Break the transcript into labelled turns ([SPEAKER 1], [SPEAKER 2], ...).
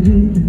[SPEAKER 1] good.